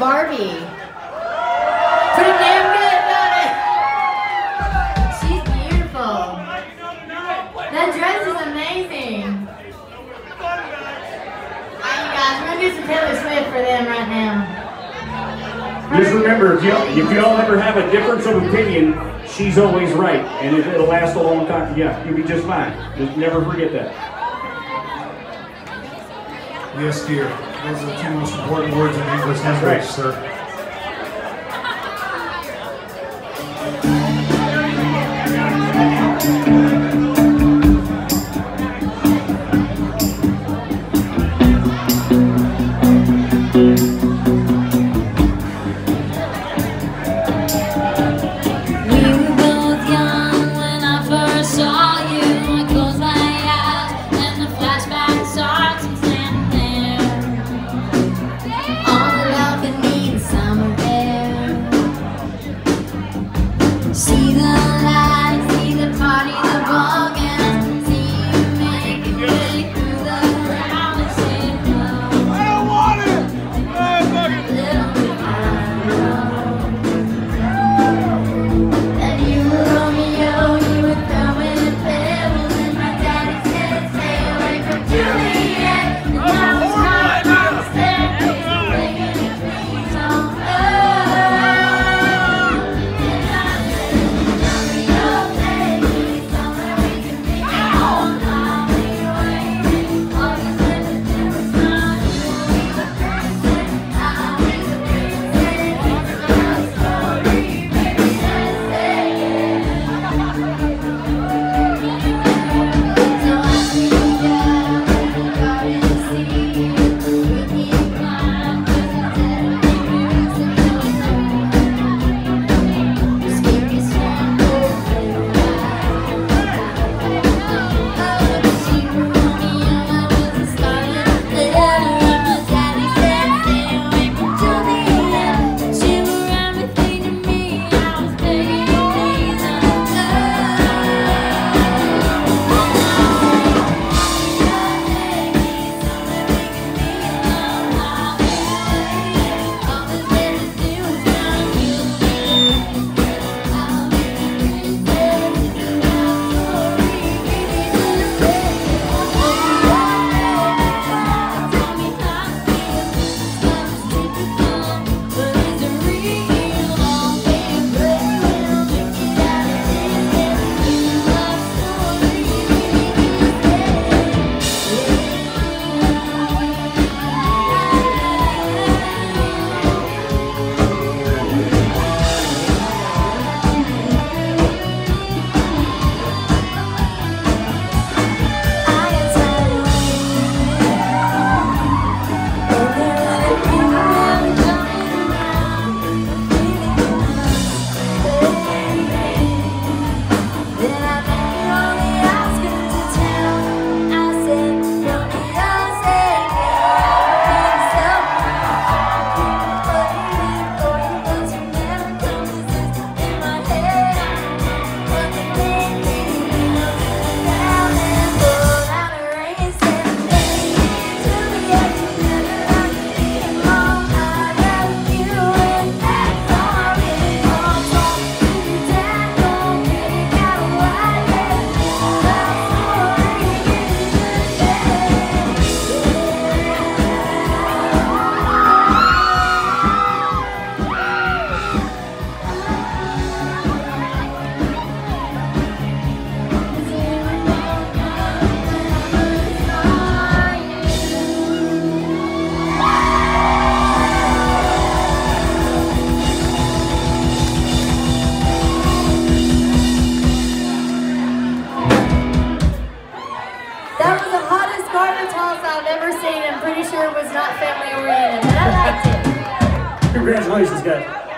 Barbie. Pretty damn good, got it? She's beautiful. That dress is amazing. Alright, guys, we're gonna do some Taylor Swift for them right now. Just remember, if y'all, if y'all ever have a difference of opinion, she's always right, and it, will last a long time. Yeah, you'll be just fine. Just never forget that. Yes, dear. Those are the two most important words in English language, right. sir. Congratulations, guys.